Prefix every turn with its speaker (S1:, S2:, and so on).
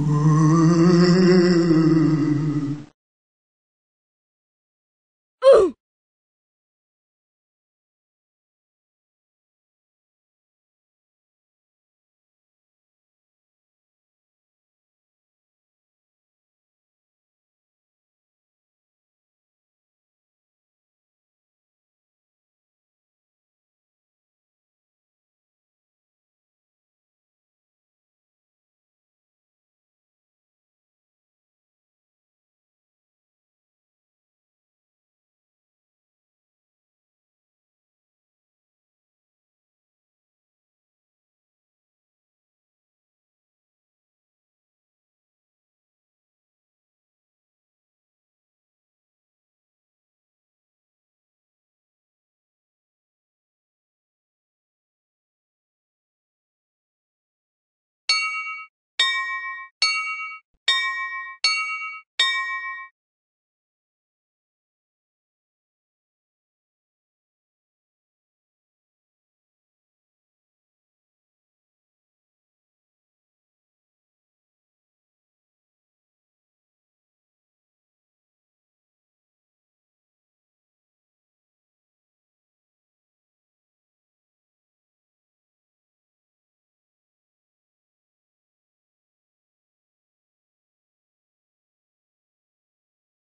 S1: Ooh.